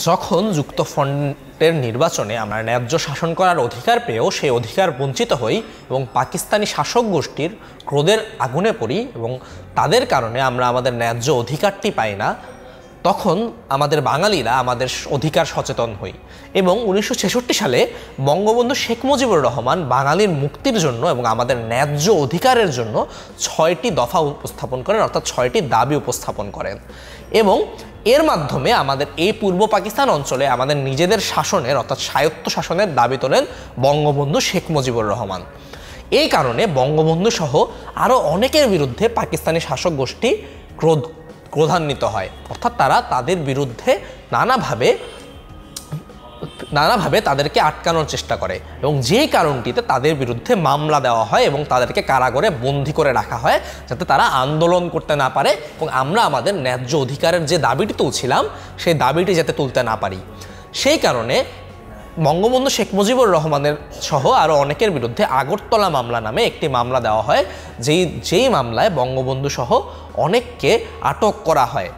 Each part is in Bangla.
যখন যুক্ত ফ্রন্টের নির্বাচনে আমরা ন্যায্য শাসন করার অধিকার পেয়েও সেই অধিকার বঞ্চিত হই এবং পাকিস্তানি শাসক গোষ্ঠীর ক্রোধের আগুনে পড়ি এবং তাদের কারণে আমরা আমাদের ন্যায্য অধিকারটি পাই না তখন আমাদের বাঙালিরা আমাদের অধিকার সচেতন হই। এবং উনিশশো ছেষট্টি সালে বঙ্গবন্ধু শেখ মুজিবুর রহমান বাঙালির মুক্তির জন্য এবং আমাদের ন্যায্য অধিকারের জন্য ছয়টি দফা উপস্থাপন করেন, অর্থাৎ ছয়টি দাবি উপস্থাপন করেন। এবং এর মাধ্যমে আমাদের এই পূর্ব পাকিস্তান অঞ্চলে আমাদের নিজেদের শাসনের, অর্থাৎ স্বায়ত্ত শাসনের দাবি তোলেন বঙ্গবন্ধু শেখ মুজিবুর রহমান। এই কারণে বঙ্গবন্ধু সহ আরও অনেকের বিরুদ্ধে পাকিস্তানি শাসক গোষ্ঠী ক্রোধ ক্রোধান্বিত হয়। অর্থাৎ তারা তাদের বিরুদ্ধে নানাভাবে নানাভাবে তাদেরকে আটকানোর চেষ্টা করে এবং যেই কারণটিতে তাদের বিরুদ্ধে মামলা দেওয়া হয় এবং তাদেরকে কারাগারে বন্দি করে রাখা হয় যাতে তারা আন্দোলন করতে না পারে এবং আমরা আমাদের ন্যায্য অধিকারের যে দাবিটি তুলছিলাম সেই দাবিটি যাতে তুলতে না পারি। সেই কারণে বঙ্গবন্ধু শেখ মুজিবুর রহমানের সহ আরও অনেকের বিরুদ্ধে আগরতলা মামলা নামে একটি মামলা দেওয়া হয়, যেই যেই মামলায় বঙ্গবন্ধু সহ অনেককে আটক করা হয়।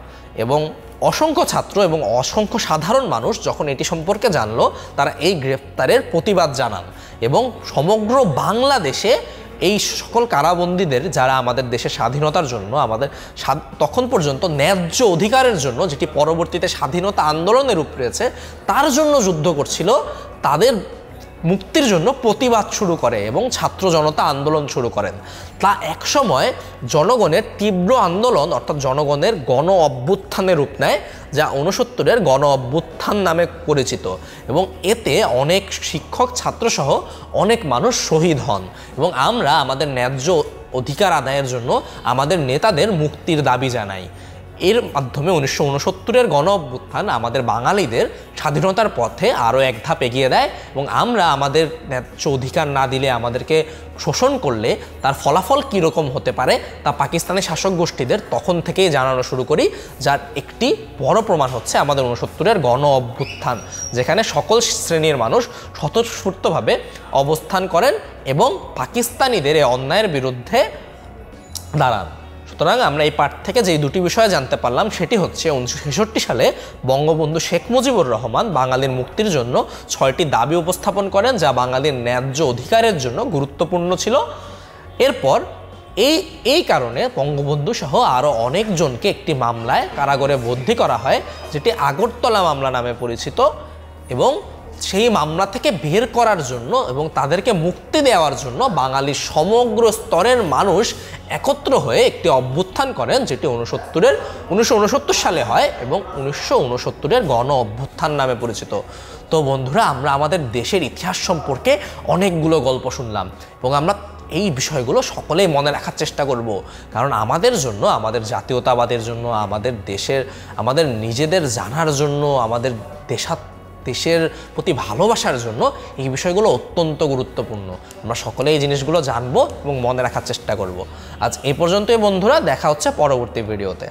এবং অসংখ্য ছাত্র এবং অসংখ্য সাধারণ মানুষ যখন এটি সম্পর্কে জানলো, তারা এই গ্রেপ্তারের প্রতিবাদ জানান এবং সমগ্র বাংলাদেশে এই সকল কারাবন্দীদের যারা আমাদের দেশের স্বাধীনতার জন্য, আমাদের তখন পর্যন্ত ন্যায্য অধিকারের জন্য যেটি পরবর্তীতে স্বাধীনতা আন্দোলনের রূপ রয়েছে, তার জন্য যুদ্ধ করছিল, তাদের মুক্তির জন্য প্রতিবাদ শুরু করে এবং ছাত্র জনতা আন্দোলন শুরু করেন। তা একসময় জনগণের তীব্র আন্দোলন অর্থাৎ জনগণের গণ অভ্যুত্থানের রূপ নেয়, যা উনসত্তরের গণ অভ্যুত্থান নামে পরিচিত এবং এতে অনেক শিক্ষক, ছাত্রসহ অনেক মানুষ শহীদ হন এবং আমরা আমাদের ন্যায্য অধিকার আদায়ের জন্য আমাদের নেতাদের মুক্তির দাবি জানাই। এর মাধ্যমে উনিশশো উনসত্তরের গণ অভ্যুত্থান আমাদের বাঙালিদের স্বাধীনতার পথে আরও এক ধাপ এগিয়ে দেয় এবং আমরা আমাদের ন্যায্য অধিকার না দিলে আমাদেরকে শোষণ করলে তার ফলাফল কীরকম হতে পারে তা পাকিস্তানের শাসক গোষ্ঠীদের তখন থেকেই জানানো শুরু করি, যার একটি বড় প্রমাণ হচ্ছে আমাদের উনসত্তরের গণ অভ্যুত্থান, যেখানে সকল শ্রেণির মানুষ স্বতঃস্ফূর্তভাবে অবস্থান করেন এবং পাকিস্তানিদের এই অন্যায়ের বিরুদ্ধে দাঁড়ান। সুতরাং আমরা এই পাঠ থেকে যে দুটি বিষয় জানতে পারলাম, সেটি হচ্ছে উনিশশো ছেষট্টি সালে বঙ্গবন্ধু শেখ মুজিবুর রহমান বাঙালির মুক্তির জন্য ছয়টি দাবি উপস্থাপন করেন, যা বাঙালির ন্যায্য অধিকারের জন্য গুরুত্বপূর্ণ ছিল। এরপর এই এই কারণে বঙ্গবন্ধু সহ আরও অনেকজনকে একটি মামলায় কারাগারে বদ্ধি করা হয়, যেটি আগরতলা মামলা নামে পরিচিত এবং সেই মামলা থেকে বের করার জন্য এবং তাদেরকে মুক্তি দেওয়ার জন্য বাঙালির সমগ্র স্তরের মানুষ একত্র হয়ে একটি অভ্যুত্থান করেন, যেটি উনসত্তরের উনিশশো সালে হয় এবং উনিশশো উনসত্তরের গণ অভ্যুত্থান নামে পরিচিত। তো বন্ধুরা, আমরা আমাদের দেশের ইতিহাস সম্পর্কে অনেকগুলো গল্প শুনলাম এবং আমরা এই বিষয়গুলো সকলেই মনে রাখার চেষ্টা করব। কারণ আমাদের জন্য, আমাদের জাতীয়তাবাদের জন্য, আমাদের দেশের, আমাদের নিজেদের জানার জন্য, আমাদের দেশাত দেশের প্রতি ভালোবাসার জন্য এই বিষয়গুলো অত্যন্ত গুরুত্বপূর্ণ। আমরা সকলে এই জিনিসগুলো জানব এবং মনে রাখার চেষ্টা করব। আজ এই পর্যন্তই বন্ধুরা, দেখা হচ্ছে পরবর্তী ভিডিওতে।